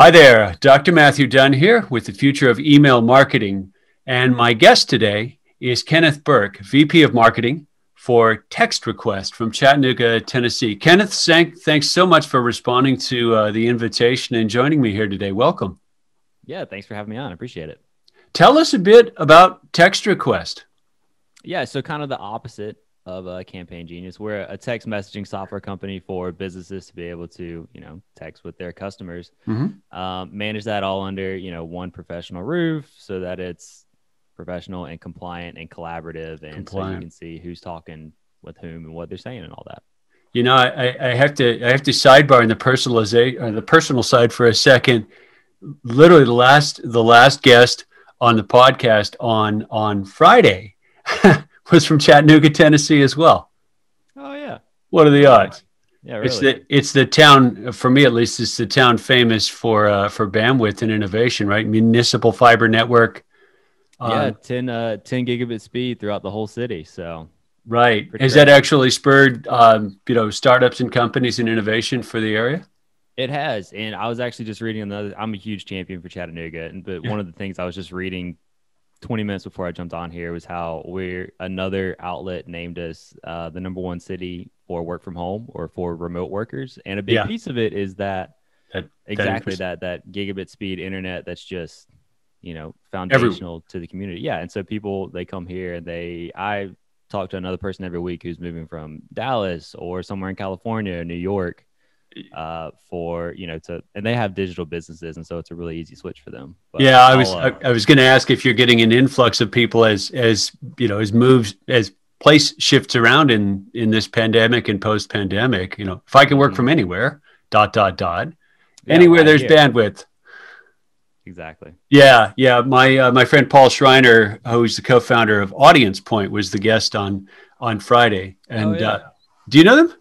Hi there, Dr. Matthew Dunn here with the future of email marketing. And my guest today is Kenneth Burke, VP of Marketing for Text Request from Chattanooga, Tennessee. Kenneth, thanks so much for responding to uh, the invitation and joining me here today. Welcome. Yeah, thanks for having me on. I appreciate it. Tell us a bit about Text Request. Yeah, so kind of the opposite of uh, Campaign Genius. We're a text messaging software company for businesses to be able to, you know, text with their customers. Mm-hmm. Um, manage that all under, you know, one professional roof so that it's professional and compliant and collaborative, and compliant. so you can see who's talking with whom and what they're saying and all that. You know, I, I have to I have to sidebar in the personalization or the personal side for a second. Literally, the last the last guest on the podcast on on Friday was from Chattanooga, Tennessee, as well. Oh yeah. What are the odds? Yeah, really. It's the it's the town for me at least. It's the town famous for uh, for bandwidth and innovation, right? Municipal fiber network. Yeah, um, 10, uh, 10 gigabit speed throughout the whole city. So right, has that actually spurred um, you know startups and companies and innovation for the area? It has, and I was actually just reading another. I'm a huge champion for Chattanooga, and but yeah. one of the things I was just reading 20 minutes before I jumped on here was how we're another outlet named us uh, the number one city for work from home or for remote workers. And a big yeah. piece of it is that, that exactly 10%. that that gigabit speed internet that's just you know foundational every- to the community. Yeah, and so people they come here and they I talk to another person every week who's moving from Dallas or somewhere in California, New York, uh, for you know to and they have digital businesses and so it's a really easy switch for them but yeah i was uh, I, I, was going to ask if you're getting an influx of people as as you know as moves as place shifts around in in this pandemic and post pandemic you know if i can work mm-hmm. from anywhere dot dot dot yeah, anywhere there's here. bandwidth exactly yeah yeah my uh, my friend paul schreiner who's the co-founder of audience point was the guest on on friday oh, and oh, yeah. uh, do you know them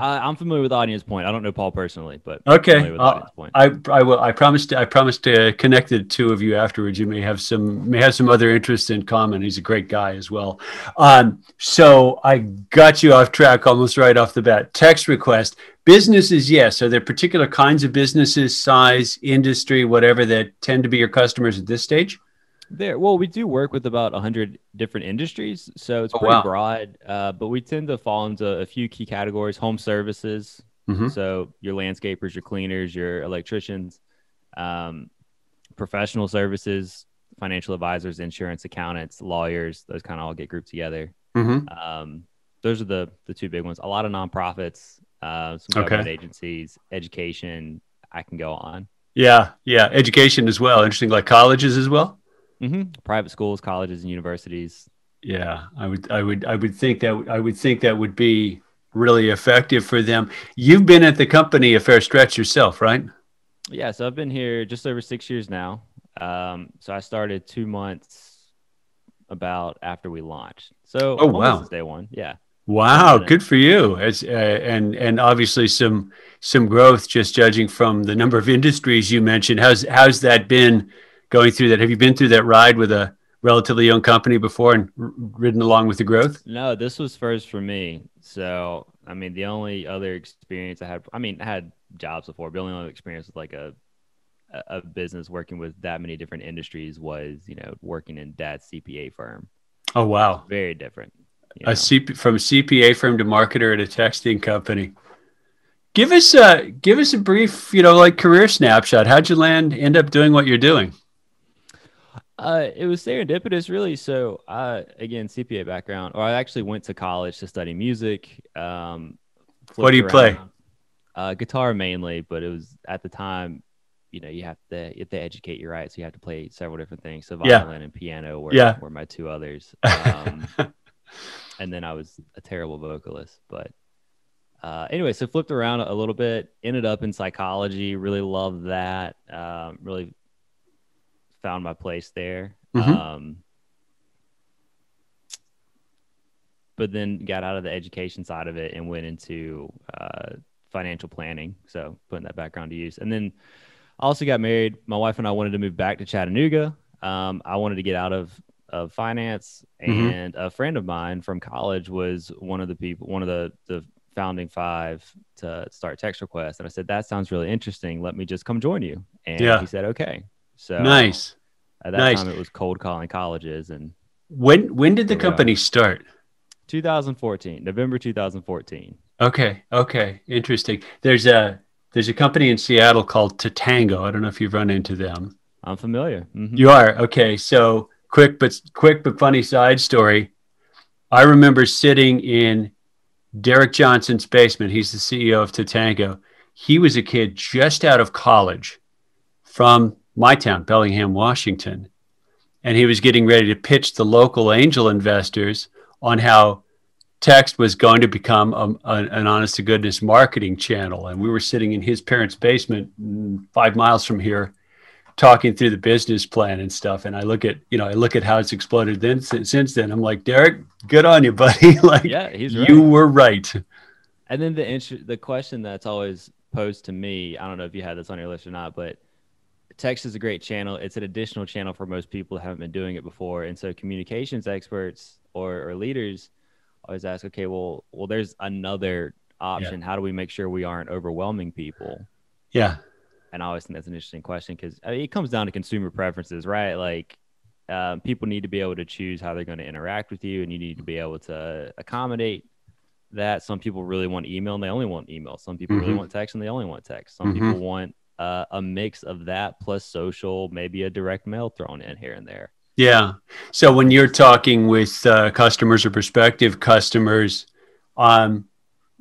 uh, I'm familiar with Audience Point. I don't know Paul personally, but okay. Uh, I I will. I promised. I promised to connect the two of you afterwards. You may have some may have some other interests in common. He's a great guy as well. Um, so I got you off track almost right off the bat. Text request businesses. Yes, are there particular kinds of businesses, size, industry, whatever that tend to be your customers at this stage? There, well, we do work with about hundred different industries, so it's oh, pretty wow. broad. Uh, but we tend to fall into a few key categories: home services, mm-hmm. so your landscapers, your cleaners, your electricians, um, professional services, financial advisors, insurance accountants, lawyers. Those kind of all get grouped together. Mm-hmm. Um, those are the the two big ones. A lot of nonprofits, uh, some government okay. agencies, education. I can go on. Yeah, yeah, education as well. Interesting, like colleges as well. Mm-hmm. Private schools, colleges, and universities. Yeah, I would, I would, I would think that I would think that would be really effective for them. You've been at the company a fair stretch yourself, right? Yeah, so I've been here just over six years now. Um, so I started two months about after we launched. So oh wow, day one, yeah. Wow, good for you. As uh, and and obviously some some growth just judging from the number of industries you mentioned. How's how's that been? Going through that. Have you been through that ride with a relatively young company before and r- ridden along with the growth? No, this was first for me. So, I mean, the only other experience I had, I mean, I had jobs before, but the only other experience with like a, a business working with that many different industries was, you know, working in dad's CPA firm. Oh, wow. Very different. A CP, from a CPA firm to marketer at a texting company. Give us a give us a brief, you know, like career snapshot. How'd you land end up doing what you're doing? Uh, it was serendipitous, really. So, uh, again, CPA background, or I actually went to college to study music. Um, what do you around, play? Uh, guitar mainly, but it was at the time, you know, you have to you have to educate your right, so you have to play several different things. So violin yeah. and piano were yeah. were my two others. Um, and then I was a terrible vocalist, but uh, anyway, so flipped around a little bit, ended up in psychology. Really loved that. Um, really found my place there. Mm-hmm. Um, but then got out of the education side of it and went into uh, financial planning. So putting that background to use. And then I also got married. My wife and I wanted to move back to Chattanooga. Um, I wanted to get out of of finance, mm-hmm. and a friend of mine from college was one of the people, one of the the founding five to start text request and i said that sounds really interesting let me just come join you and Yeah. he said okay so Nice. at that Nice. time it was cold calling colleges and When when did the company start? 2014 november 2014 Okay. Okay. Interesting. There's a there's a company in Seattle called Tatango. I don't know if you've run into them. i'm familiar Mhm. You are okay. So quick but quick but funny side story. I remember sitting in Derek Johnson's basement. He's the CEO of Tatango. He was a kid just out of college from my town, Bellingham, Washington, and he was getting ready to pitch the local angel investors on how text was going to become a, an, an honest to goodness marketing channel. And we were sitting in his parents' basement, mm, five miles from here, talking through the business plan and stuff. And I look at, you know, I look at how it's exploded then since, since then. I'm like, Derek, good on you, buddy. like, yeah he's right you were right. And then the int- the question that's always posed to me, I don't know if you had this on your list or not, but text is a great channel. It's an additional channel for most people who haven't been doing it before. And so communications experts or, or leaders always ask, okay, well, well, there's another option. How do we make sure we aren't overwhelming people? Yeah. And I always think that's an interesting question because I mean, it comes down to consumer preferences, right? Like um, people need to be able to choose how they're going to interact with you, and you need to be able to accommodate that. Some people really want email and they only want email. Some people really Mhm. want text and they only want text. Some Mhm. people want uh, a mix of that plus social, maybe a direct mail thrown in here and there. Yeah. So when you're talking with uh, customers or prospective customers, um,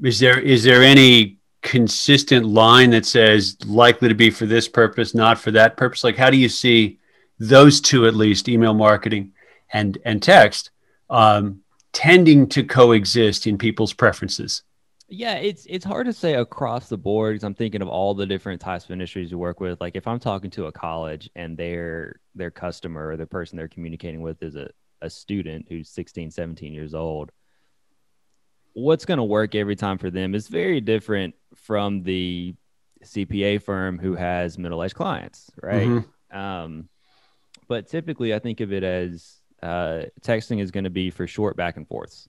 is there is there any consistent line that says likely to be for this purpose, not for that purpose? Like, how do you see those two at least, email marketing and and text, um, tending to coexist in people's preferences? Yeah, it's it's hard to say across the board because I'm thinking of all the different types of industries you work with. Like if I'm talking to a college and their their customer or the person they're communicating with is a, a student who's 16, 17 years old, what's going to work every time for them is very different from the CPA firm who has middle-aged clients, right? Mhm. Um, but typically, I think of it as uh, texting is going to be for short back and forths.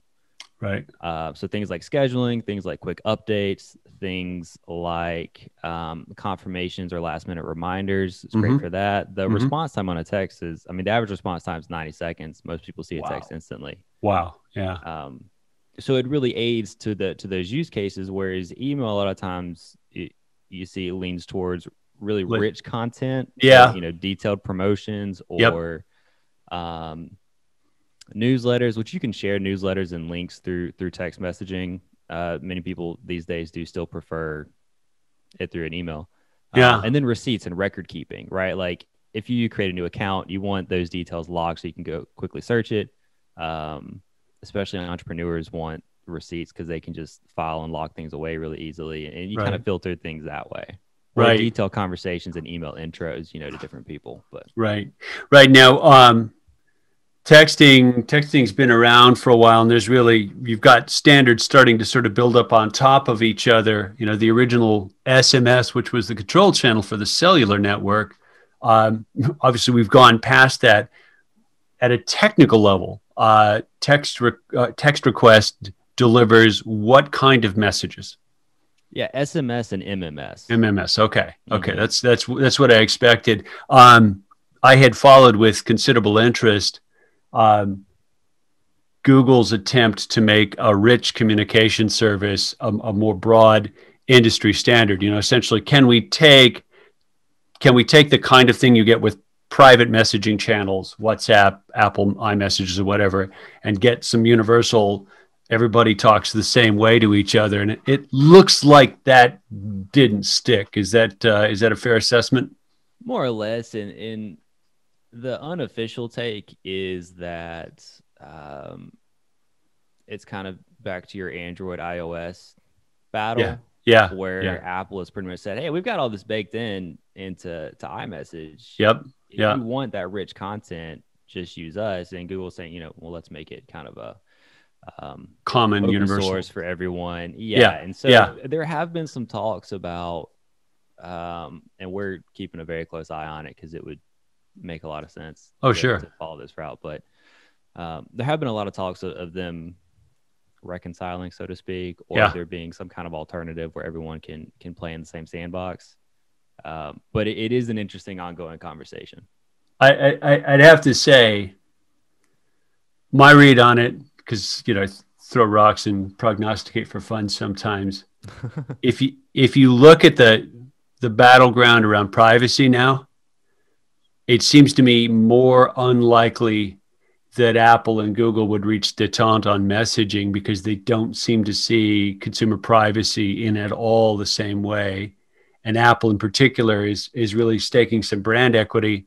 Right. Uh, so things like scheduling, things like quick updates, things like um, confirmations or last minute reminders. It's great Mhm. for that. The Mhm. response time on a text is, I mean, the average response time is 90 seconds. Most people see a text instantly. Wow. Yeah. Um, so it really aids to the to those use cases. Whereas email, a lot of times it, you see it leans towards really Like- rich content. Yeah. you know, detailed promotions Yep. or um, newsletters, which you can share newsletters and links through through text messaging. Uh, many people these days do still prefer it through an email. Uh, Yeah. and then receipts and record keeping, right? Like if you create a new account, you want those details logged so you can go quickly search it. Um, especially entrepreneurs want receipts because they can just file and lock things away really easily, and you kind of filter things that way. Right. detailed conversations and email intros, you know, to different people. But Right. Right now, um, texting texting's been around for a while, and there's really you've got standards starting to sort of build up on top of each other. You know, the original SMS, which was the control channel for the cellular network. Um, obviously, we've gone past that. At a technical level, uh, text re- uh, text request delivers what kind of messages? yeah, SMS and MMS. MMS. Okay. Okay. Mhm. That's that's that's what I expected. Um, I had followed with considerable interest um, Google's attempt to make a rich communication service a, a more broad industry standard. You know, essentially, can we take can we take the kind of thing you get with private messaging channels, WhatsApp, Apple iMessages, or whatever, and get some universal everybody talks the same way to each other and it, it looks like that didn't stick is that uh, is that a fair assessment more or less and in the unofficial take is that um, it's kind of back to your android ios battle Yeah, yeah where yeah. apple has pretty much said hey we've got all this baked in into to imessage yep if yeah. you want that rich content just use us and google's saying you know well let's make it kind of a um, common universal source for everyone. Yeah. Yeah, And so yeah. there have been some talks about, um, and we're keeping a very close eye on it because it would make a lot of sense. Oh, to- sure. To follow this route. But um, there have been a lot of talks of, of them reconciling, so to speak, or Yeah. there being some kind of alternative where everyone can can play in the same sandbox. Um, but it, it is an interesting ongoing conversation. I, I I'd have to say my read on it because you know I throw rocks and prognosticate for fun sometimes. if you if you look at the the battleground around privacy now, it seems to me more unlikely that Apple and Google would reach detente on messaging because they don't seem to see consumer privacy in at all the same way. And Apple in particular is is really staking some brand equity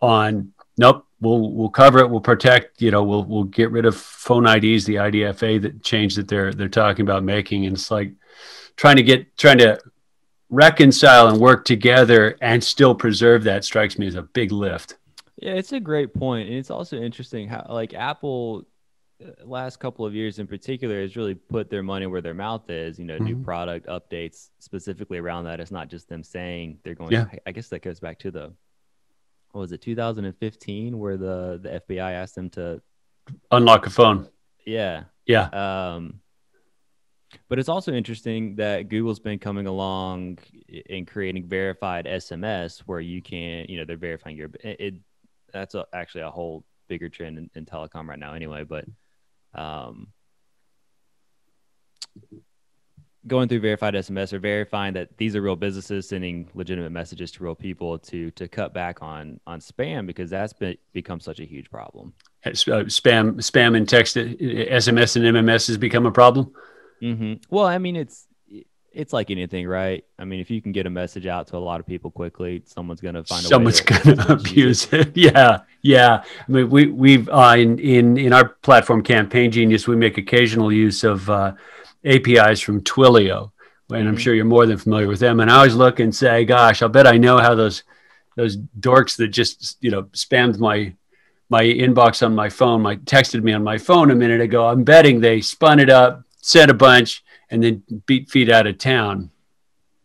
on nope, we'll we'll cover it, we'll protect, you know, we'll we'll get rid of phone IDs, the IDFA that change that they're they're talking about making. And it's like trying to get trying to reconcile and work together and still preserve that strikes me as a big lift. Yeah, it's a great point, and it's also interesting how like Apple uh, last couple of years in particular has really put their money where their mouth is. You know, new Mhm. product updates specifically around that. It's not just them saying they're going. Yeah. I- I guess that goes back to the what was it 2015 where the the FBI asked them to Unlock a phone. yeah Yeah. um, but it's also interesting that Google's been coming along and creating verified SMS where you can, you know, they're verifying your. It, it that's a, actually a whole bigger trend in, in telecom right now, anyway. But um, going through verified SMS or verifying that these are real businesses sending legitimate messages to real people to to cut back on on spam because that's been become such a huge problem. Uh, spam spam and text uh, SMS and MMS has become a problem. Hmm Well, I mean, it's it's like anything, right? I mean, if you can get a message out to a lot of people quickly, someone's gonna find a Someone's way going to abuse it. Yeah, yeah. I mean, we we've uh, in in in our platform, Campaign Genius, we make occasional use of uh, APIs from Twilio, and I'm Mhm. sure you're more than familiar with them. And I always look and say, "Gosh, I'll bet I know how those those dorks that just you know spammed my my inbox on my phone, my texted me on my phone a minute ago. I'm betting they spun it up, sent a bunch, and then beat feet out of town.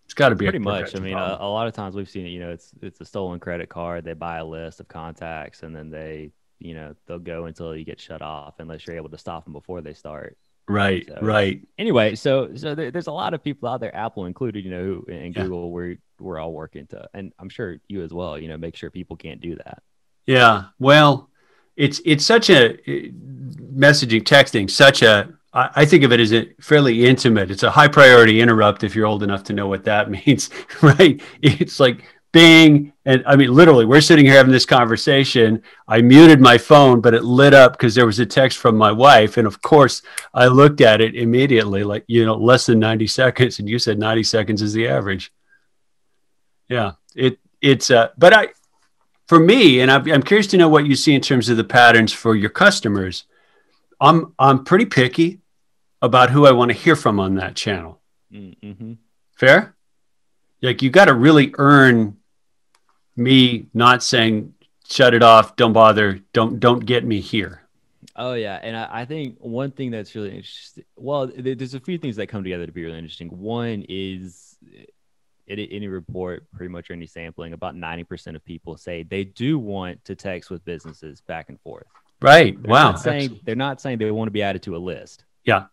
It's got to be a Pretty much. I mean, a, a lot of times we've seen it. You know, it's it's a stolen credit card. They buy a list of contacts, and then they, you know, they'll go until you get shut off, unless you're able to stop them before they start. right, so- right. Anyway, so so there, there's a lot of people out there, Apple included, you know, who and Yeah. Google, we're we're all working to, and I'm sure you as well. You know, make sure people can't do that. Yeah. Well, it's it's such a messaging, texting, such a. I I think of it as a fairly intimate. It's a high priority interrupt if you're old enough to know what that means, right? It's like bing, and I mean literally, we're sitting here having this conversation. I muted my phone, but it lit up because there was a text from my wife, and of course, I looked at it immediately, like you know, less than ninety seconds, and you said ninety seconds is the average. Yeah, it it's uh, but I for me, and I'm, I'm curious to know what you see in terms of the patterns for your customers. I'm I'm pretty picky about who I want to hear from on that channel. Mm-hmm. Fair? Like you got to really earn me not saying shut it off, don't bother, don't don't get me here. Oh yeah, and I, I think one thing that's really interesting. Well, there- there's a few things that come together to be really interesting. One is in any report, pretty much or any sampling, about ninety percent of people say they do want to text with businesses back and forth. Right. They're wow. not saying they're not saying they want to be added to a list. Yeah.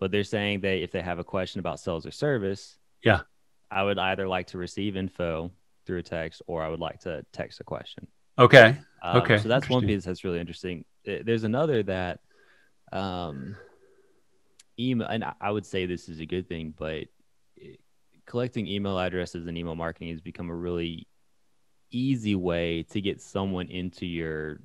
But they're saying that if they have a question about sales or service, Yeah. I would either like to receive info through a text or I would like to text a question. okay. Um, Okay, So that's one piece that's really interesting. Uh, There's another that um, email, and I- would say this is a good thing, but uh, collecting email addresses and email marketing has become a really easy way to get someone into your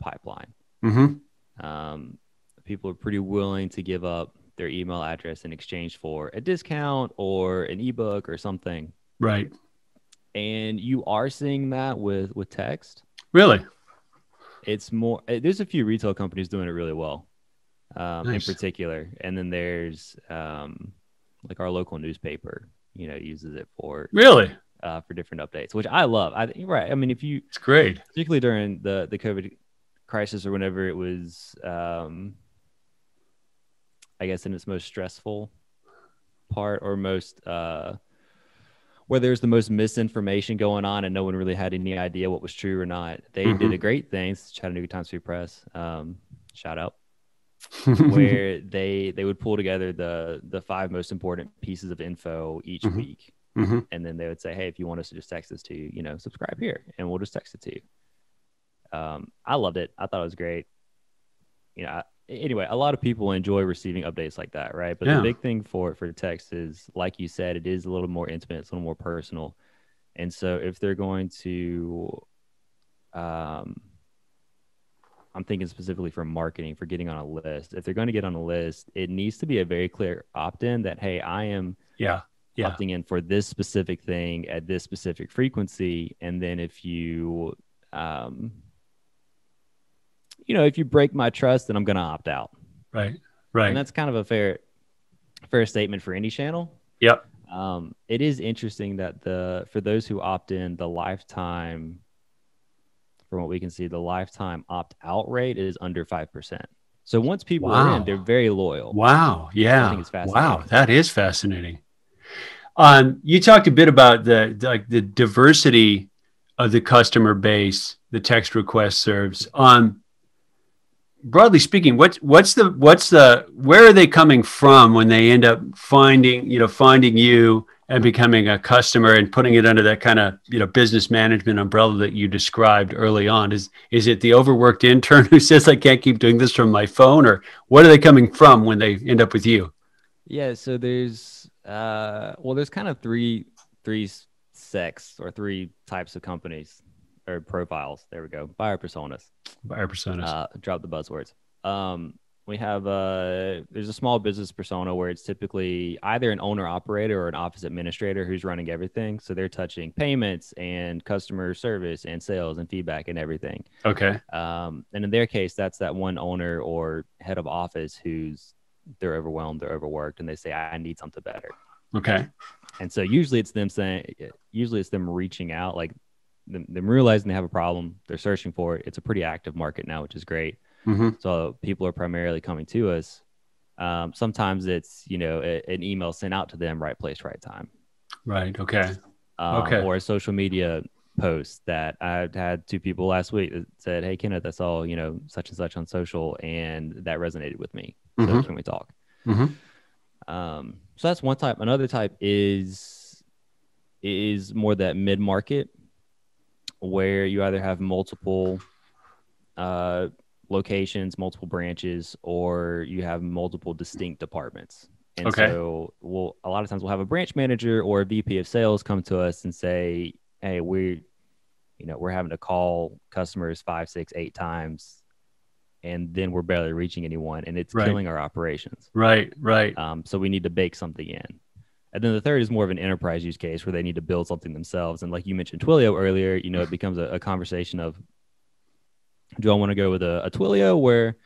pipeline. Mm-hmm. Um, people are pretty willing to give up their email address in exchange for a discount or an ebook or something. Right. And you are seeing that with with text. Really? it's more uh, there's a few retail companies doing it really well um, Nice. in particular and then there's um, like our local newspaper you know uses it for Really? uh, for different updates which i love i think right i mean if you It's great. particularly during the the covid crisis or whenever it was um, i guess in its most stressful part or most uh, where there's the most misinformation going on and no one really had any idea what was true or not. They did Mhm. a great thing. Chattanooga Times Free Press. Um, shout out. where they they would pull together the the five most important pieces of info each Mhm. week, hmm and then they would say, "Hey, if you want us to just text this to you, you know, subscribe here, and we'll just text it to you." Um, I loved it. I thought it was great. You know, I, anyway, a lot of people enjoy receiving updates like that, right? But Yeah. the big thing for for text is, like you said, it is a little more intimate, it's a little more personal, and so if they're going to, um, I'm thinking specifically for marketing for getting on a list. If they're going to get on a list, it needs to be a very clear opt-in that hey, I am Yeah. Yeah. opting in for this specific thing at this specific frequency and then if you um you know if you break my trust then i'm going to opt out Right. Right. and that's kind of a fair fair statement for any channel Yep. um it is interesting that the for those who opt in the lifetime from what we can see the lifetime opt out rate is under 5% so once people are in they're very loyal Wow. Yeah. think it's Wow. That is fascinating. Um, you talked a bit about the like the diversity of the customer base the text request serves. Um, broadly speaking, what's what's the what's the where are they coming from when they end up finding you know finding you and becoming a customer and putting it under that kind of you know business management umbrella that you described early on? Is is it the overworked intern who says I can't keep doing this from my phone, or what are they coming from when they end up with you? Yeah, so there's uh well there's kind of three three sects or three types of companies or profiles. There we go. Buyer personas. Buyer personas. Uh drop the buzzwords. Um we have uh there's a small business persona where it's typically either an owner operator or an office administrator who's running everything. So they're touching payments and customer service and sales and feedback and everything. okay. Um, and in their case, that's that one owner or head of office who's they're overwhelmed, they're overworked, and they say, "I need something better." Okay. And so usually it's them saying, usually it's them reaching out, like them, them realizing they have a problem, they're searching for it. It's a pretty active market now, which is great. hmm So people are primarily coming to us. Um, sometimes it's you know a, an email sent out to them, right place, right time Right. Okay. um, Okay. or a social media post that I had two people last week that said, "Hey Kenneth, I saw you know such and such on social, and that resonated with me. So Mhm. can we talk?" hmm Um, so that's one type. Another type is is more that mid market, where you either have multiple uh, locations, multiple branches, or you have multiple distinct departments. And Okay. so we'll a lot of times we'll have a branch manager or a VP of sales come to us and say, "Hey, we're you know, we're having to call customers five, six, eight times, and then we're barely reaching anyone, and it's Right. killing our operations." Right. Right. Um, so we need to bake something in. And then the third is more of an enterprise use case where they need to build something themselves. And like you mentioned Twilio earlier, you know, it becomes a, a conversation of do I want to go with a, a Twilio where,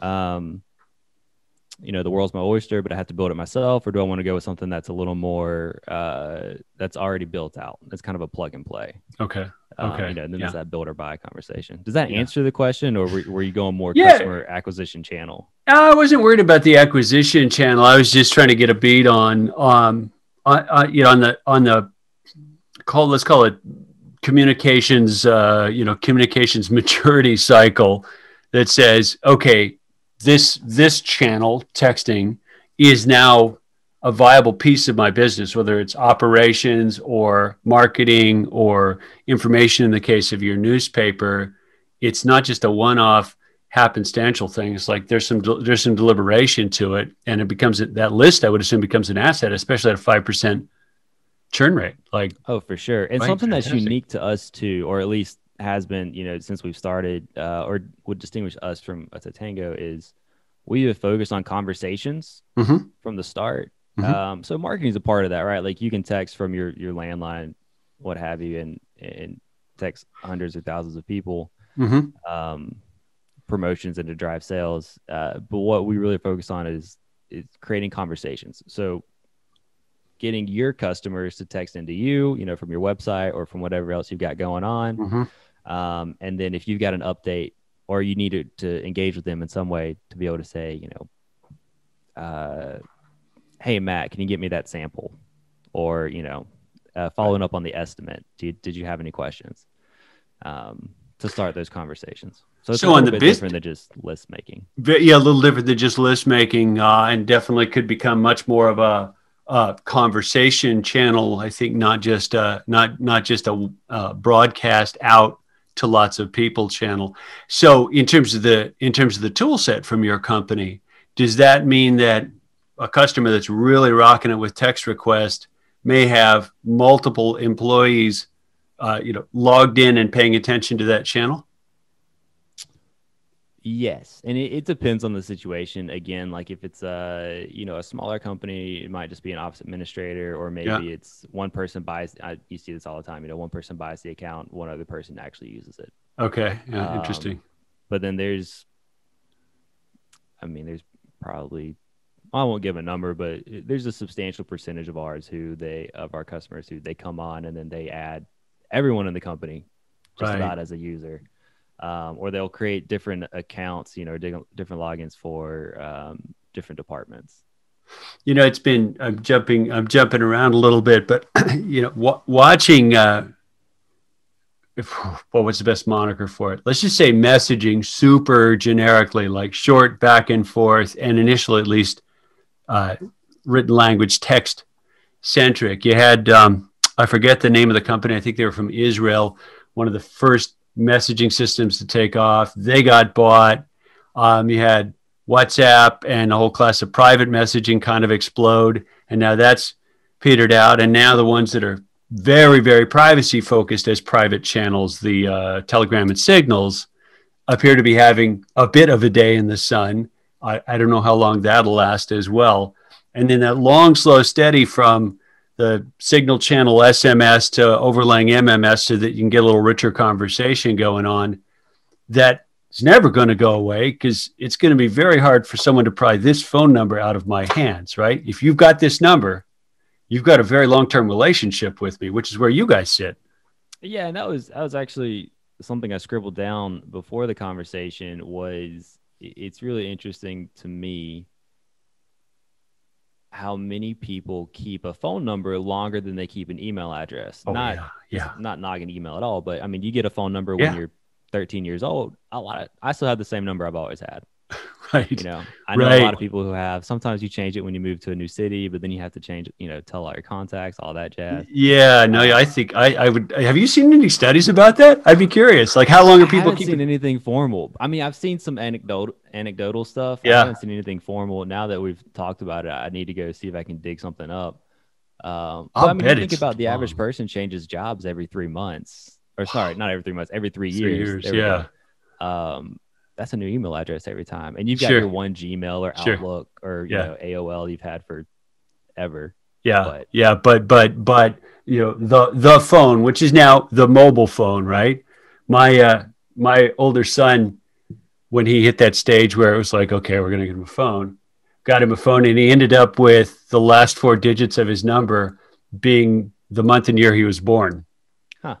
um, you know, the world's my oyster, but I have to build it myself, or do I want to go with something that's a little more uh, that's already built out? It's kind of a plug and play. Okay. Um, Okay, you know, and then yeah. there's that build or buy conversation. Does that Yeah. answer the question, or were, were you going more Yeah. customer acquisition channel? I wasn't worried about the acquisition channel. I was just trying to get a beat on, um, on, on you know, on the on the call. Let's call it communications. Uh, you know, communications maturity cycle that says, okay, this this channel texting is now a viable piece of my business, whether it's operations or marketing or information. In the case of your newspaper, it's not just a one-off happenstantial thing. It's like there's some there's some deliberation to it, and it becomes that list. I would assume becomes an asset, especially at a five percent churn rate. Like, Oh, for sure. And Right, something that's fantastic. unique to us too, or at least has been, you know, since we've started, uh, or would distinguish us from a Tango is we have focused on conversations Mhm. from the start. Mhm. Um, so marketing is a part of that, right? Like you can text from your your landline, what have you, and and text hundreds or thousands of people mhm. um, promotions and to drive sales. Uh, but what we really focus on is is creating conversations. So getting your customers to text into you, you know, from your website or from whatever else you've got going on. Mhm. Um, and then if you've got an update or you need to, to engage with them in some way to be able to say, you know, uh, hey Matt, can you get me that sample? Or you know, uh, following up on the estimate. Did did you have any questions? Um, to start those conversations. So it's So a on the bit bus- different than just list making. Yeah, a little different than just list making, uh, and definitely could become much more of a, a conversation channel. I think not just uh, not not just a uh, broadcast out to lots of people channel. So in terms of the in terms of the tool set from your company, does that mean that a customer that's really rocking it with text request may have multiple employees, uh, you know, logged in and paying attention to that channel? Yes, and it, it depends on the situation. Again, like if it's a you know a smaller company, it might just be an office administrator, or maybe Yeah. it's one person buys. I, you see this all the time. You know, one person buys the account, one other person actually uses it. Okay, yeah, Um, interesting. But then there's, I mean, there's probably I won't give a number, but there's a substantial percentage of ours who they of our customers who they come on and then they add everyone in the company just Right. about as a user. Um, or they'll create different accounts, you know, di- different logins for um, different departments. you know it's been i'm jumping i'm jumping around a little bit but you know wa watching uh if, well what's the best moniker for it? Let's just say messaging super generically like short back and forth and initial at least uh, written language text centric. You had um, i forget the name of the company. I think they were from israel one of the first messaging systems to take off they got bought um, you had WhatsApp and a whole class of private messaging kind of explode. And now that's petered out. And now the ones that are very, very privacy focused as private channels, the uh, Telegram and Signals, appear to be having a bit of a day in the sun. I, I don't know how long that'll last as well. And then that long, slow, steady from the signal channel SMS to overlaying MMS so that you can get a little richer conversation going on. That is never going to go away because it's going to be very hard for someone to pry this phone number out of my hands, right? If you've got this number, you've got a very long-term relationship with me, which is where you guys sit. Yeah, and that was that was actually something I scribbled down before the conversation. Was it's really interesting to me how many people keep a phone number longer than they keep an email address. Oh, not yeah, yeah. not knocking email at all, but I mean, you get a phone number Yeah. when you're 13 years old. A lot of, I still have the same number I've always had. right. You know, I know a lot of people who have. Sometimes you change it when you move to a new city, but then you have to change, you know, tell all your contacts, all that jazz. Yeah, no, I think I, I would. Have you seen any studies about that? I'd be curious. Like, how long are I people haven't keeping? seen anything formal. I mean, I've seen some anecdotal anecdotal stuff. Yeah. I haven't seen anything formal. Now that we've talked about it, I need to go see if I can dig something up. Um, but I mean, think about the average person changes jobs every three months, or sorry, not every three months, every three Three years. years, yeah. go. Um, that's a new email address every time, and you've got Sure. your one Gmail or Sure. Outlook or you Yeah. know AOL you've had for ever. Yeah, But- yeah, but but but you know the the phone, which is now the mobile phone, right? My uh my older son, when he hit that stage where it was like, okay, we're gonna get him a phone, got him a phone, and he ended up with the last four digits of his number being the month and year he was born. Huh.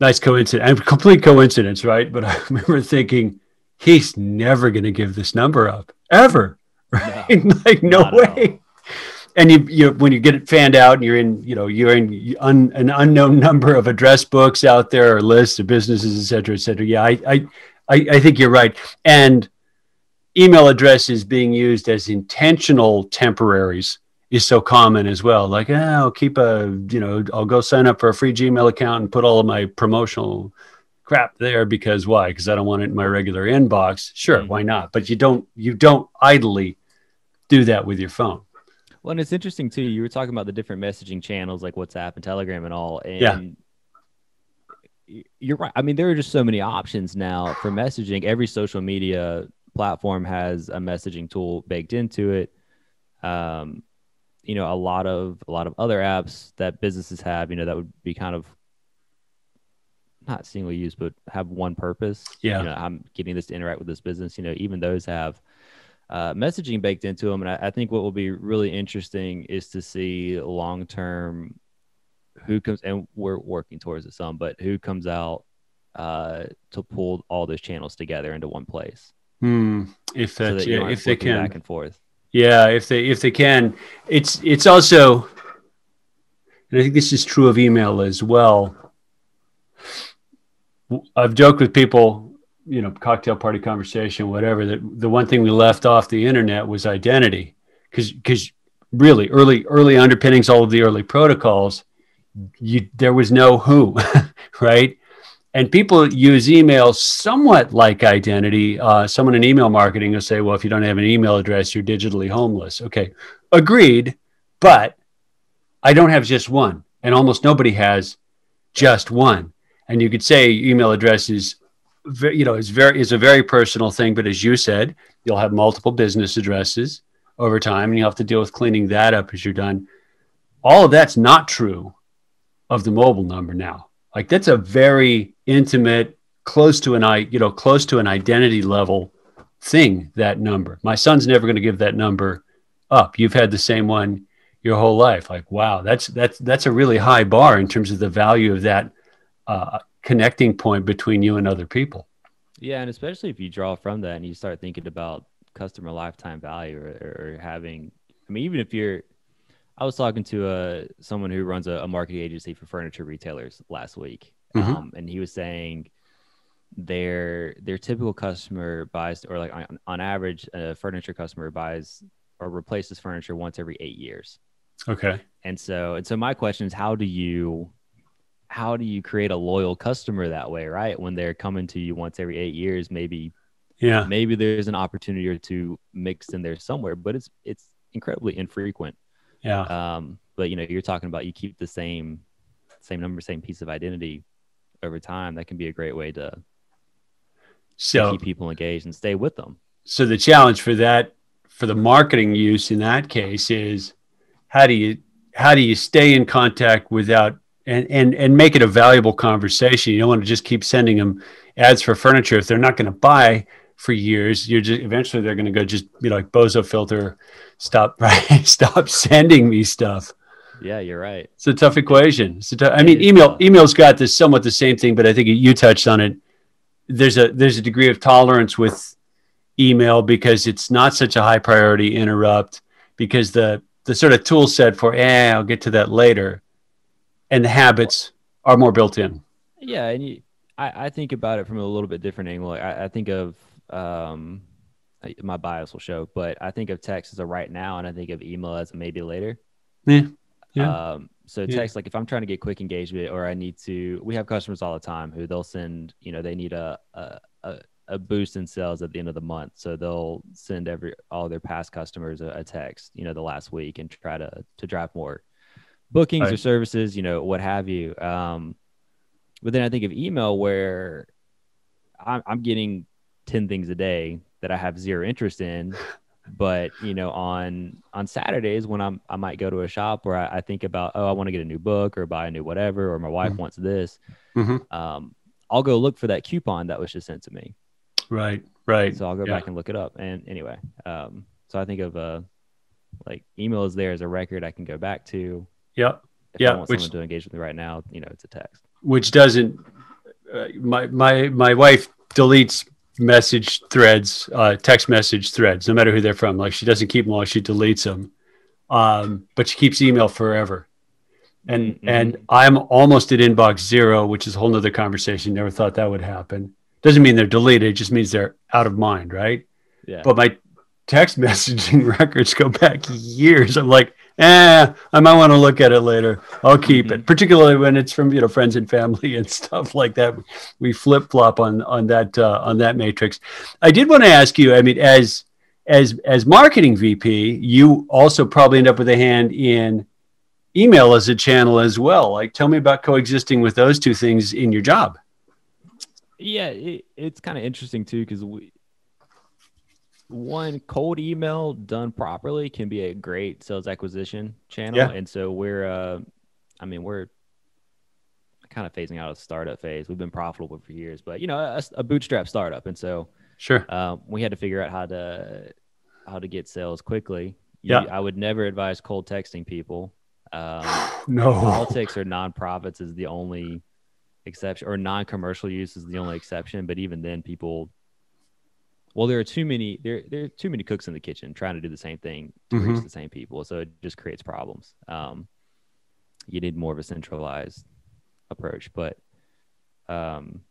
Nice coincidence, and complete coincidence, right? But I remember thinking, he's never gonna give this number up ever, right? like no at all. way and you, you when you get it fanned out and you're in you know you're in un, an unknown number of address books out there or lists of businesses et cetera et cetera yeah i i i, I think you're right and email addresses being used as intentional temporaries is so common as well like ah, i'll keep a you know i'll go sign up for a free gmail account and put all of my promotional crap there because why because i don't want it in my regular inbox sure Mhm. why not but you don't you don't idly do that with your phone Well, and it's interesting too. You were talking about the different messaging channels like WhatsApp and Telegram and all. And Yeah. you're right. I mean, there are just so many options now for messaging. Every social media platform has a messaging tool baked into it. Um, you know, a lot of a lot of other apps that businesses have, you know, that would be kind of not single use, but have one purpose. Yeah. You know, I'm getting this to interact with this business. You know, even those have uh, messaging baked into them. And I, I think what will be really interesting is to see long term who comes, and we're working towards it some, but who comes out uh, to pull all those channels together into one place. Hmm. If so that, that yeah, if they can, back and forth. yeah, if they if they can, it's it's also, and I think this is true of email as well. I've joked with people, you know, cocktail party conversation, whatever, that the one thing we left off the internet was identity. Cause, cause really early, early underpinnings, all of the early protocols, you, there was no who, right? And people use email somewhat like identity. Uh, someone in email marketing will say, well, if you don't have an email address, you're digitally homeless. Okay, agreed. But I don't have just one, and almost nobody has just one. And you could say email address is, you know, is very is a very personal thing. But as you said, you'll have multiple business addresses over time, and you have to deal with cleaning that up as you're done. All of that's not true of the mobile number now. Like that's a very intimate, close to an I, you know, close to an identity level thing. That number. My son's never going to give that number up. You've had the same one your whole life. Like, wow, that's that's that's a really high bar in terms of the value of that uh, connecting point between you and other people. Yeah, and especially if you draw from that and you start thinking about customer lifetime value or, or having, I mean, even if you're, I was talking to a uh, someone who runs a, a marketing agency for furniture retailers last week, mm-hmm. um, and he was saying their their typical customer buys or like on, on average a furniture customer buys or replaces furniture once every eight years okay and so and so my question is how do you how do you create a loyal customer that way, right? When they're coming to you once every eight years, maybe yeah, maybe there's an opportunity or two mixed in there somewhere, but it's it's incredibly infrequent. Yeah. Um, but you know, you're talking about you keep the same same number, same piece of identity over time. That can be a great way to, so, to keep people engaged and stay with them. So the challenge for that for the marketing use in that case is how do you how do you stay in contact without and and and make it a valuable conversation. You don't want to just keep sending them ads for furniture if they're not going to buy for years. You're just eventually they're going to go just be like bozo filter, stop right, stop sending me stuff. Yeah, you're right. It's a tough equation. It's a I mean, email email's got this somewhat the same thing, but I think you touched on it. There's a there's a degree of tolerance with email because it's not such a high priority interrupt because the the sort of tool set for eh, I'll get to that later and the habits are more built in. Yeah, and you, I, I think about it from a little bit different angle. I, I think of um, my bias will show, but I think of text as a right now, and I think of email as a maybe later. Yeah. Yeah. Um, so text, yeah. like if I'm trying to get quick engagement or I need to, we have customers all the time who they'll send, you know, they need a, a, a, a boost in sales at the end of the month. So they'll send every, all their past customers a, a text, you know, the last week and try to, to drive more bookings right. or services, you know, what have you. Um, but then I think of email where I'm, I'm getting 10 things a day that I have zero interest in. But you know, on on Saturdays when I'm I might go to a shop where I, I think about oh I want to get a new book or buy a new whatever or my wife mm-hmm. wants this, mm-hmm. um, I'll go look for that coupon that was just sent to me. Right, right. So I'll go yeah. back and look it up. And anyway, um, so I think of uh, like email is there as a record I can go back to. Yeah. If yeah. I want which, someone to engage with me right now, you know, it's a text. Which doesn't, uh, my, my, my wife deletes message threads, uh, text message threads, no matter who they're from. Like she doesn't keep them all, she deletes them. Um, but she keeps email forever. And, mm-hmm. and I'm almost at inbox zero, which is a whole nother conversation. Never thought that would happen. Doesn't mean they're deleted. It just means they're out of mind. Right. Yeah. But my text messaging records go back years. I'm like, eh, I might want to look at it later. I'll keep mm-hmm. it, particularly when it's from you know friends and family and stuff like that. We flip flop on on that uh, on that matrix. I did want to ask you. I mean, as as as marketing VP, you also probably end up with a hand in email as a channel as well. Like, tell me about coexisting with those two things in your job. Yeah, it, it's kind of interesting too because we one cold email done properly can be a great sales acquisition channel. Yeah. And so we're, uh, I mean, we're kind of phasing out of the startup phase. We've been profitable for years, but you know, a, a bootstrap startup. And so, sure, um, we had to figure out how to, how to get sales quickly. Yeah. I would never advise cold texting people. Um, no politics or nonprofits is the only exception or non-commercial use is the only exception. But even then people well, there are too many there there are too many cooks in the kitchen trying to do the same thing to mm-hmm. reach the same people, so it just creates problems. Um, you need more of a centralized approach, but um,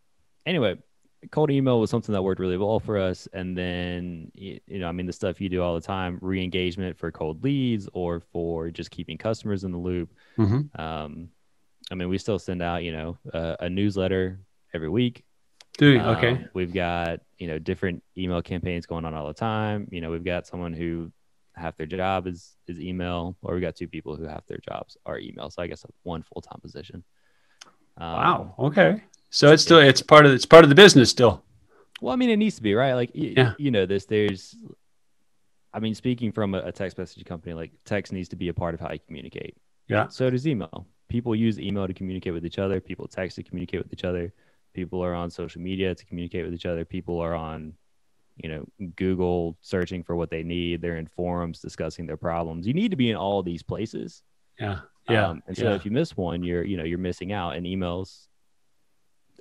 anyway, cold email was something that worked really well for us. And then, you know, I mean, the stuff you do all the time, re engagement for cold leads or for just keeping customers in the loop. Mm-hmm. Um, I mean, we still send out, you know, uh, a newsletter every week. Do you? Okay. Um, we've got, you know, different email campaigns going on all the time. You know, we've got someone who half their job is is email, or we got two people who half their jobs are email. So I guess one full time position. Um, wow. Okay. So it's still it's part of it's part of the business still. Well, I mean, it needs to be right. Like, y- Yeah. you know, this. There's, I mean, speaking from a, a text message company, like text needs to be a part of how you communicate. Yeah. So does email. People use email to communicate with each other. People text to communicate with each other. People are on social media to communicate with each other. People are on, you know, Google searching for what they need. They're in forums discussing their problems. You need to be in all these places. Yeah. Yeah. Um, and so yeah. if you miss one, you're, you know, you're missing out. And emails,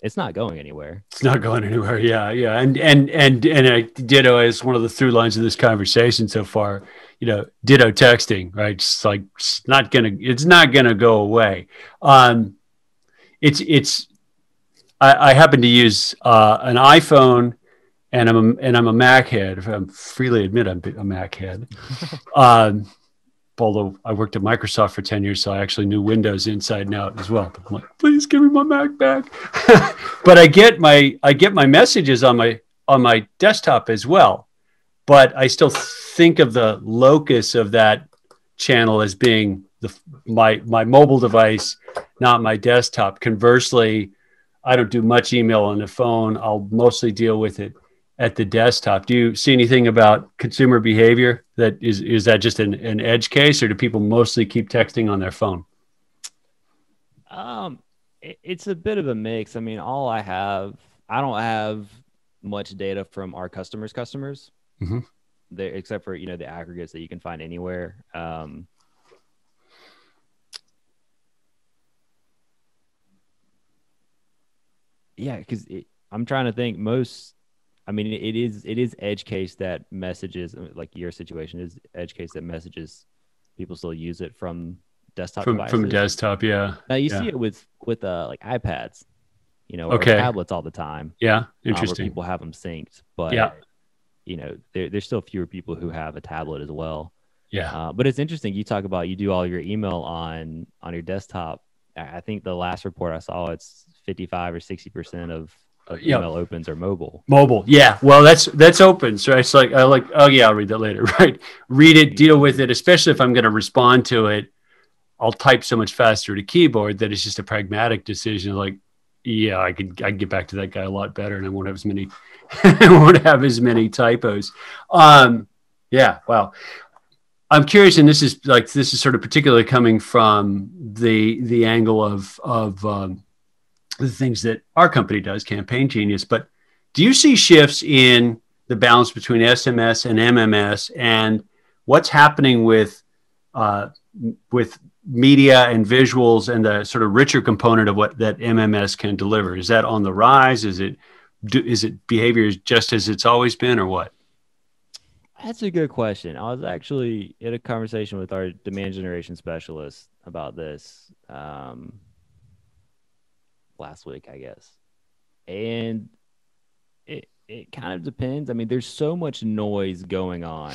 it's not going anywhere. It's not going anywhere. Yeah, yeah, and and and and I ditto as one of the through lines of this conversation so far. You know, ditto texting, right? It's like it's not gonna it's not gonna go away. Um, it's it's. I, I happen to use uh, an iPhone, and I'm a, and I'm a Mac head. I freely admit I'm a Mac head. um, although I worked at Microsoft for 10 years, so I actually knew Windows inside and out as well. But I'm like, please give me my Mac back. but I get my I get my messages on my on my desktop as well. But I still think of the locus of that channel as being the my my mobile device, not my desktop. Conversely, I don't do much email on the phone. I'll mostly deal with it at the desktop. Do you see anything about consumer behavior that is is that just an, an edge case or do people mostly keep texting on their phone? Um, it, it's a bit of a mix. I mean, all I have, I don't have much data from our customers' customers, Mhm. there except for you know the aggregates that you can find anywhere. Um, yeah, because I'm trying to think. Most, I mean, it is it is edge case that messages like your situation is edge case that messages people still use it from desktop From devices. from desktop, yeah. Now you Yeah. see it with with uh like iPads, you know, Okay. or tablets all the time. Yeah, uh, where people have them synced, but Yeah. you know, there, there's still fewer people who have a tablet as well. yeah. Uh, but it's interesting. You talk about you do all your email on on your desktop. I think the last report I saw, it's 55 or 60 percent of, of Yeah. email opens are mobile. Mobile. Yeah. Well, that's that's open. So it's like I like oh yeah, I'll read that later. Right. Read it, deal with it, especially if I'm going to respond to it. I'll type so much faster to keyboard that it's just a pragmatic decision like yeah, I could I get back to that guy a lot better and I won't have as many I won't have as many typos. Um yeah, wow. I'm curious, and this is like this is sort of particularly coming from the the angle of of um, the things that our company does, Campaign Genius. But do you see shifts in the balance between SMS and MMS, and what's happening with uh, with media and visuals and the sort of richer component of what that MMS can deliver? Is that on the rise? Is it do, is it behavior just as it's always been, or what? That's a good question. I was actually in a conversation with our demand generation specialist about this um, last week, I guess. And it it kind of depends. I mean, there's so much noise going on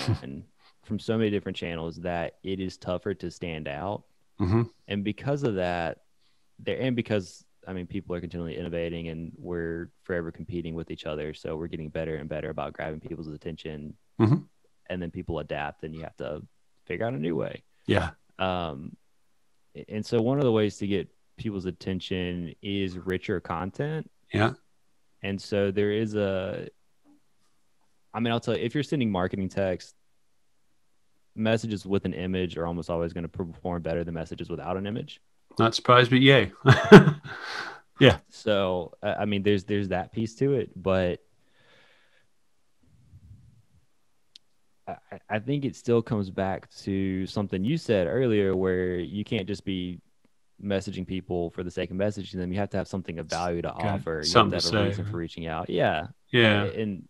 from so many different channels that it is tougher to stand out. Mm-hmm. And because of that, there and because I mean, people are continually innovating and we're forever competing with each other. So we're getting better and better about grabbing people's attention. Mhm. And then people adapt and you have to figure out a new way. Yeah. Um, and so one of the ways to get people's attention is richer content. Yeah. And so there is a, I mean, I'll tell you, if you're sending marketing text, messages with an image are almost always going to perform better than messages without an image. Not surprised, but yay. Yeah. So I mean, there's there's that piece to it, but I, I think it still comes back to something you said earlier, where you can't just be messaging people for the sake of messaging them. You have to have something of value to offer. You something have to have a say. reason for reaching out. Yeah, yeah. and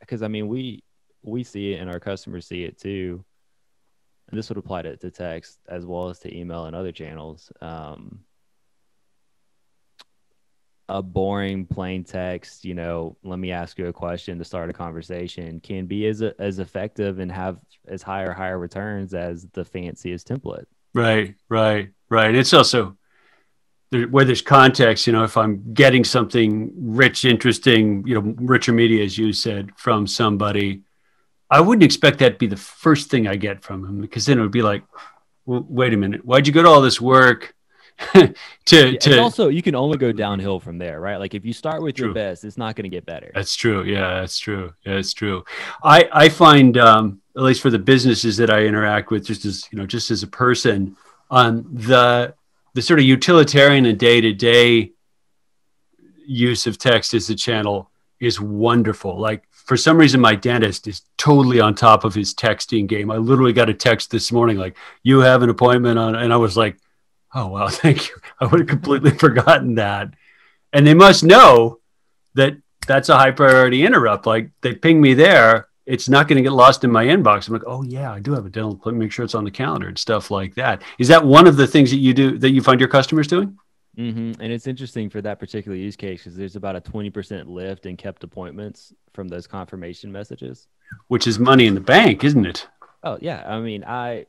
because I mean, we we see it, and our customers see it too. And this would apply to, to text as well as to email and other channels. Um, a boring plain text, you know, let me ask you a question to start a conversation can be as as effective and have as high or higher returns as the fanciest template. Right, right, right. It's also there, where there's context, you know, if I'm getting something rich, interesting, you know, richer media, as you said, from somebody, I wouldn't expect that to be the first thing I get from them because then it would be like, well, wait a minute, why'd you go to all this work? to Yeah, to also you can only go downhill from there, right? Like if you start with True. your best, it's not going to get better. That's true. Yeah, that's true. Yeah, that's true. I I find um, at least for the businesses that I interact with, just as you know, just as a person, on the the sort of utilitarian and day to day use of text as a channel is wonderful. Like for some reason, my dentist is totally on top of his texting game. I literally got a text this morning like, "You have an appointment on," and I was like, "Oh wow, thank you." I would have completely forgotten that. And they must know that that's a high priority interrupt. Like they ping me there, it's not going to get lost in my inbox. I'm like, oh yeah, I do have a dental appointment. Make sure it's on the calendar and stuff like that. Is that one of the things that you do that you find your customers doing? hmm And it's interesting for that particular use case because there's about a 20% lift in kept appointments from those confirmation messages. Which is money in the bank, isn't it? Oh yeah, I mean, I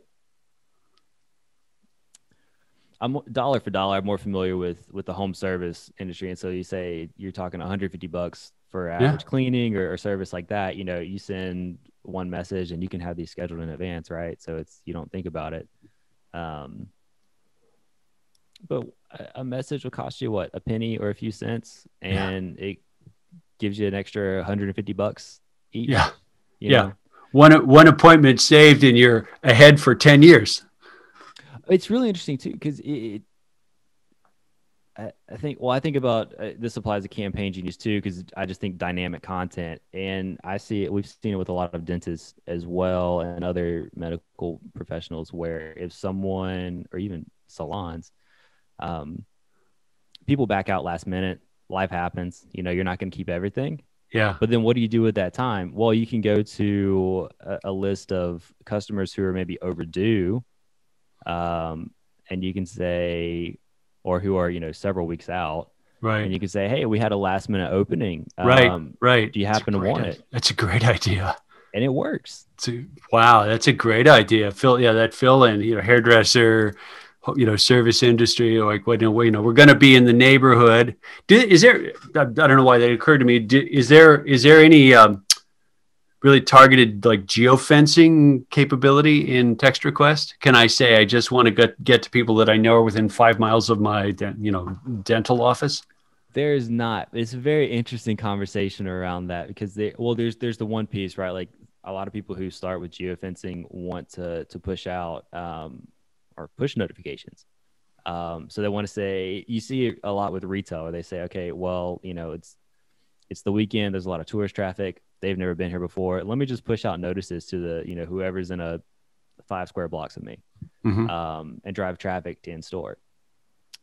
I'm dollar for dollar. I'm more familiar with with the home service industry, and so you say you're talking 150 bucks for average cleaning or, or service like that. You know, you send one message and you can have these scheduled in advance, right? So it's you don't think about it. Um, but a, message will cost you what a penny or a few cents, Yeah. and it gives you an extra 150 bucks each. Yeah. you Yeah. know? One one appointment saved and you're ahead for 10 years. it's really interesting too because it I, I think well i think about uh, this applies to campaign genius too because i just think dynamic content and i see it we've seen it with a lot of dentists as well and other medical professionals where if someone or even salons um, people back out last minute life happens you know you're not going to keep everything Yeah. but then what do you do at that time? Well, you can go to a, a list of customers who are maybe overdue, um, and you can say, or who are you know several weeks out, Right. and you can say, hey, we had a last minute opening. Right. Um, right. do you happen to want i- it? That's a great idea. And it works. A, wow, that's a great idea. Fill yeah, that fill in, you know, hairdresser, you know, service industry, like what you know, you know, we're going to be in the neighborhood. Do, is there? I, I don't know why that occurred to me. Do, is there is there any um, really targeted like geofencing capability in text request? Can I say I just want to get get to people that I know are within five miles of my you know dental office? There's not. It's a very interesting conversation around that because they well, there's there's the one piece right. Like a lot of people who start with geofencing want to to push out um, or push notifications. Um, so they want to say you see a lot with retail where they say, okay, well, you know, it's it's the weekend. There's a lot of tourist traffic. They've never been here before. Let me just push out notices to the you know whoever's in a five square blocks of me Mhm. um, and drive traffic to in store,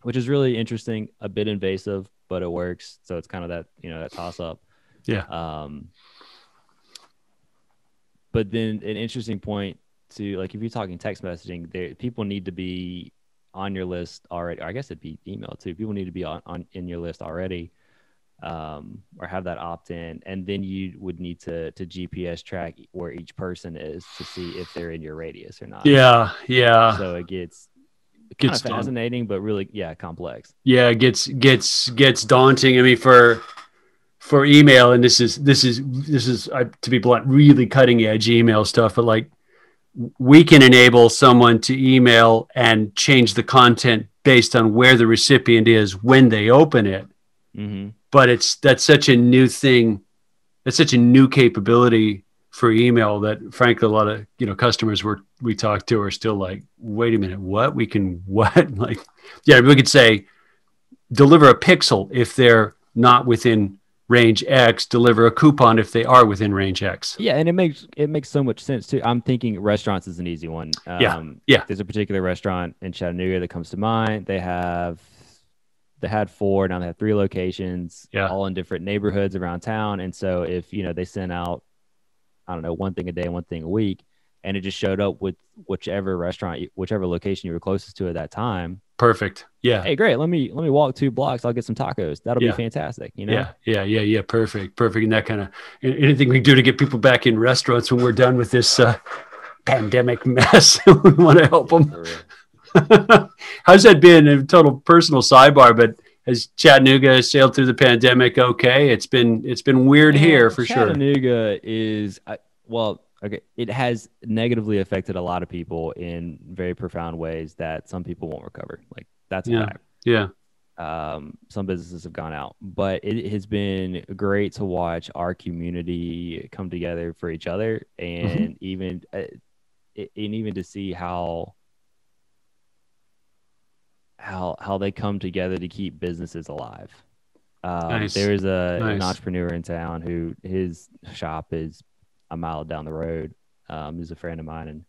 which is really interesting. A bit invasive, but it works. So it's kind of that you know that toss up. Yeah. Um, but then an interesting point to like if you're talking text messaging, there people need to be on your list already. I guess it'd be email too. People need to be on, on in your list already, um, or have that opt in, and then you would need to to GPS track where each person is to see if they're in your radius or not. Yeah, yeah. So it gets kind Gets fascinating, but really, yeah, complex. yeah it gets gets gets daunting i mean for for email and this is this is this is uh, to be blunt really cutting edge email stuff but like we can enable someone to email and change the content based on where the recipient is when they open it hmm but it's that's such a new thing that's such a new capability for email that frankly a lot of you know customers we're we talk to are still like wait a minute what we can what like yeah we could say deliver a pixel if they're not within range x deliver a coupon if they are within range x Yeah, and it makes it makes so much sense too. I'm thinking restaurants is an easy one. Um, Yeah, yeah. There's a particular restaurant in Chattanooga that comes to mind. They have they had four now they have three locations, Yeah. all in different neighborhoods around town. And so if you know they sent out, I don't know, one thing a day, one thing a week, and it just showed up with whichever restaurant, whichever location you were closest to at that time, Perfect. Yeah. Hey, great. Let me let me walk two blocks. I'll get some tacos. That'll Yeah. be fantastic. You know. Yeah, yeah, yeah, yeah. Perfect, perfect. And that kind of anything we can do to get people back in restaurants when we're done with this uh, pandemic mess. we want to help them. How's that been? A total personal sidebar, but has Chattanooga sailed through the pandemic okay? It's been it's been weird here for sure. Chattanooga is well, okay. It has negatively affected a lot of people in very profound ways that some people won't recover. Like that's Yeah. fact. Yeah, um, some businesses have gone out, but it has been great to watch our community come together for each other, and even uh, it- and even to see how how how they come together to keep businesses alive. Um, Nice. There's a an entrepreneur in town who his shop is a mile down the road. Um, he's a friend of mine, and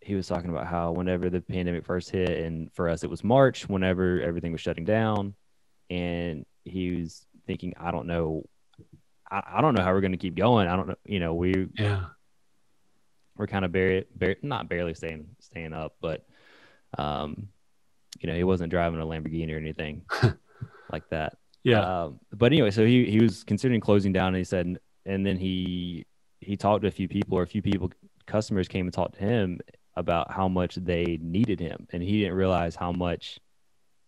he was talking about how whenever the pandemic first hit, and for us it was March, whenever everything was shutting down, and he was thinking, I don't know, I, I don't know how we're going to keep going. I don't know, you know, we yeah, we're kind of barely, barely, not barely staying staying up, but um, you know, he wasn't driving a Lamborghini or anything like that. yeah. Um, but anyway, so he he was considering closing down, and he said, and then he he talked to a few people, or a few people, customers came and talked to him about how much they needed him, and he didn't realize how much,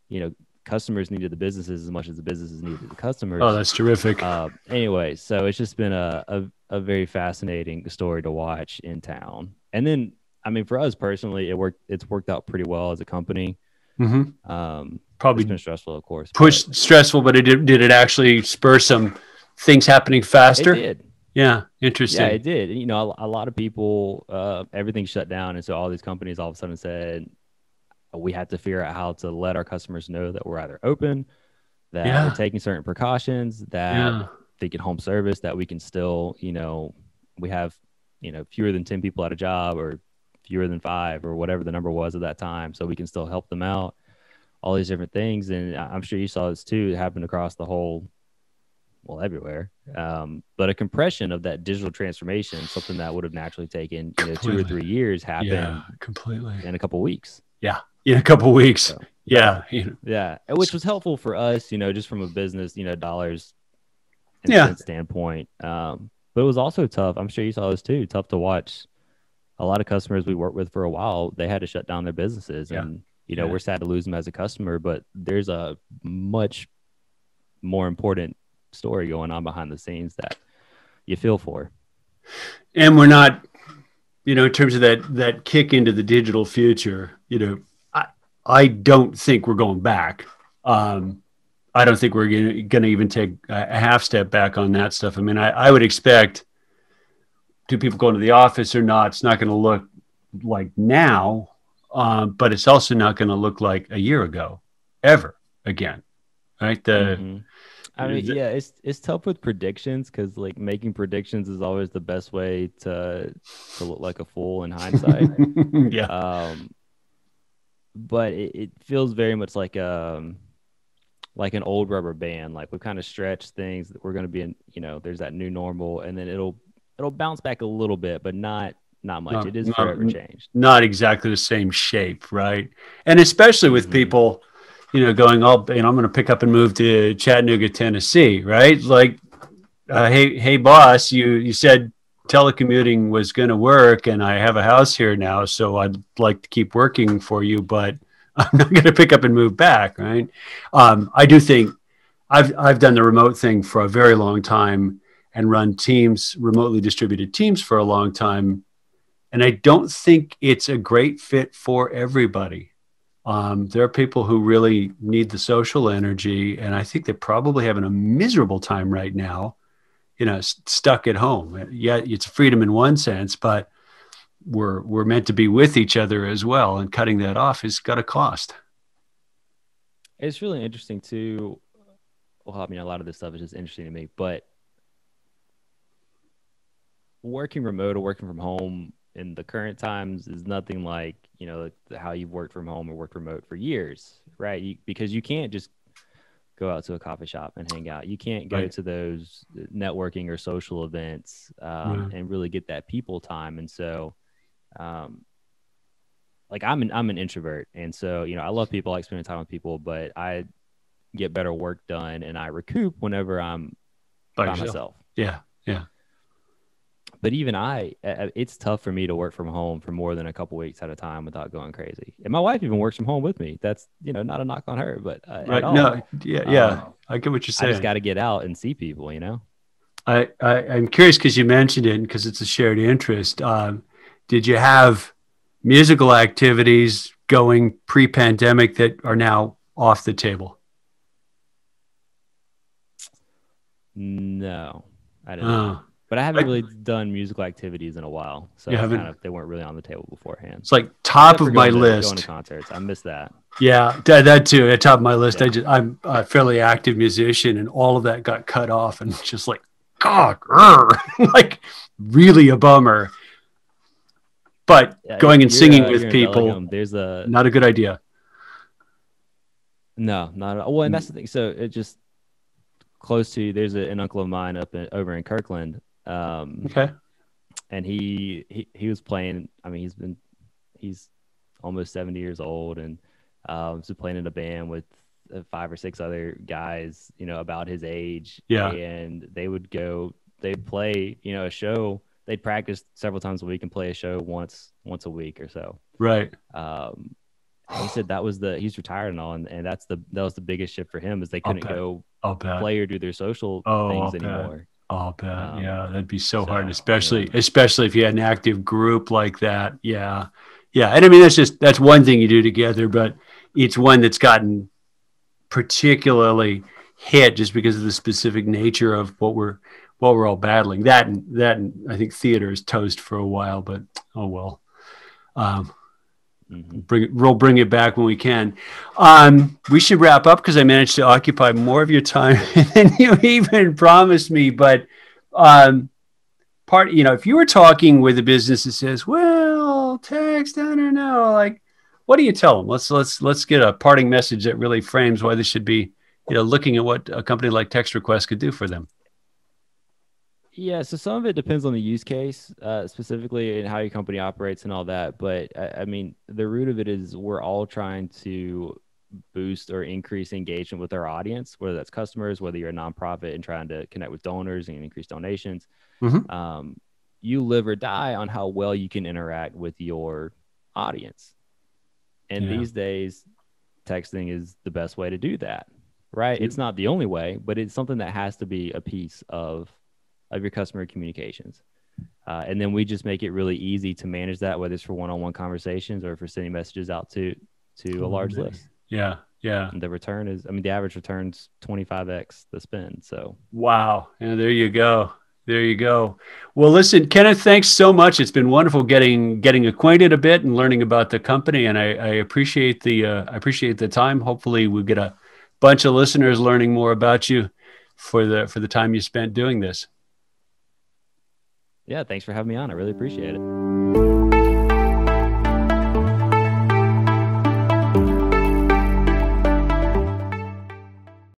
you know, customers needed the businesses as much as the businesses needed the customers. Oh, that's terrific. uh, anyway, so it's just been a, a a very fascinating story to watch in town, and then I mean, for us personally, it worked. It's worked out pretty well as a company. hmm Um, Probably been stressful, of course. but pushed stressful, but it did, did it actually spur some things happening It faster? did. Yeah, interesting. Yeah, it did. You know, a, a lot of people, uh, everything shut down, and so all these companies all of a sudden said, we have to figure out how to let our customers know that we're either open, that Yeah. we're taking certain precautions, that yeah, they get home service, that we can still, you know, we have, you know, fewer than ten people at a job or fewer than five or whatever the number was at that time, so we can still help them out. All these different things, and I'm sure you saw this too. It happened across the whole well everywhere um, but a compression of that digital transformation something that would have naturally taken you know two or three years happened yeah, completely. in a couple weeks Yeah, In a couple weeks. So- Yeah, yeah which was helpful for us you know just from a business you know dollars Yeah. standpoint um, but it was also tough i'm sure you saw this too tough to watch a lot of customers we worked with for a while they had to shut down their businesses Yeah. and you know Yeah. we're sad to lose them as a customer but there's a much more important story going on behind the scenes that you feel for and we're not, you know, in terms of that that kick into the digital future. You know, I I don't think we're going back. Um, I don't think we're gonna, gonna even take a, a half step back on that stuff. I mean, I, I would expect. Do people go into the office or not? It's not going to look like now, um, but it's also not going to look like a year ago, ever again, right? The Mhm. I mean, the- yeah, it's it's tough with predictions because like making predictions is always the best way to to look like a fool in hindsight. yeah, um, but it, it feels very much like um like an old rubber band. Like we've kind of stretched things that we're going to be in. You know, there's that new normal, and then it'll it'll bounce back a little bit, but not not much. Not- it is not- forever changed. not exactly the same shape, right? And especially with Mhm. people, you know, going, oh, you know, I'm going to pick up and move to Chattanooga, Tennessee, right? Like, uh, hey, hey, boss, you you said telecommuting was going to work, and I have a house here now, so I'd like to keep working for you, but I'm not going to pick up and move back, right? Um, I do think I've I've done the remote thing for a very long time and run teams, remotely distributed teams for a long time and I don't think it's a great fit for everybody. Um, there are people who really need the social energy, and I think they're probably having a miserable time right now, you know, stuck at home. Yeah, it's freedom in one sense, but we're we're meant to be with each other as well, and cutting that off has got a cost. It's really interesting too. Well, I mean, a lot of this stuff is just interesting to me, but working remote or working from home in the current times is nothing like you know how you've worked from home or worked remote for years, right? You, because you can't just go out to a coffee shop and hang out. You can't go Right. to those networking or social events um, Right. and really get that people time. And so, um, like I'm an I'm an introvert, and so you know I love people, I like spending time with people, but I get better work done and I recoup whenever I'm by, by myself. Yeah, yeah. But even I, it's tough for me to work from home for more than a couple weeks at a time without going crazy. And my wife even works from home with me. That's you know not a knock on her, but uh, right. no, yeah, yeah. Um, I get what you're saying. I just got to get out and see people. You know. I, I am curious because you mentioned it because it's a shared interest. Um, did you have musical activities going pre-pandemic that are now off the table? No, I didn't. Uh, but I haven't really done musical activities in a while, so kind of, they weren't really on the table beforehand. It's like top of my list. Going to concerts, I miss that. Yeah, that, that too. At top of my list, yeah. I just I'm a fairly active musician, and all of that got cut off, and just like, God, like really a bummer. But yeah, going and singing uh, with people, Bellingham, there's a not a good idea. No, not at all. Well, and that's the thing. So it just close to there's a, an uncle of mine up in, over in Kirkland. Um, okay. And he, he he was playing. I mean, he's been he's almost seventy years old, and um, so playing in a band with uh, five or six other guys, you know, about his age. Yeah. And they would go, they'd play, you know, a show they'd practice several times a week and play a show once once a week or so. Right. Um, he said that was the he's retired and all, and, and that's the that was the biggest shift for him is they couldn't go play or do their social oh, things I'll anymore. Bet. I'll bet. Um, yeah, that'd be so, so hard, especially yeah. especially if you had an active group like that. Yeah, yeah, and I mean that's just that's one thing you do together, but it's one that's gotten particularly hit just because of the specific nature of what we're what we're all battling. That and that and I think theater is toast for a while, but oh well. Um, mm-hmm. Bring we'll bring it back when we can. Um, we should wrap up because I managed to occupy more of your time than you even promised me. But um, part, you know, if you were talking with a business that says, "Well, text, I don't know," like, what do you tell them? Let's let's let's get a parting message that really frames why this should be, you know, looking at what a company like Text Request could do for them. Yeah, so some of it depends on the use case, uh, specifically and how your company operates and all that. But I, I, mean, the root of it is we're all trying to boost or increase engagement with our audience, whether that's customers, whether you're a nonprofit and trying to connect with donors and increase donations. Mm-hmm. Um, you live or die on how well you can interact with your audience. And yeah. these days, texting is the best way to do that, right? It's not the only way, but it's something that has to be a piece of of your customer communications. Uh, and then we just make it really easy to manage that, whether it's for one-on-one conversations or for sending messages out to to a large list. Yeah, yeah. And the return is, I mean, the average returns 25x the spend. So wow, and there you go. There you go. Well, listen, Kenneth, thanks so much. It's been wonderful getting getting acquainted a bit and learning about the company, and I, I appreciate the uh, I appreciate the time. Hopefully, we get a bunch of listeners learning more about you for the for the time you spent doing this. Yeah, thanks for having me on. I really appreciate it.